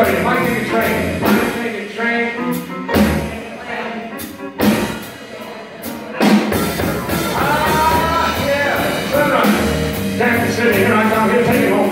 Everybody, it might take a train. Might take a train. Ah, yeah, sunrise. Right. Kansas City, here I come, here, take it home.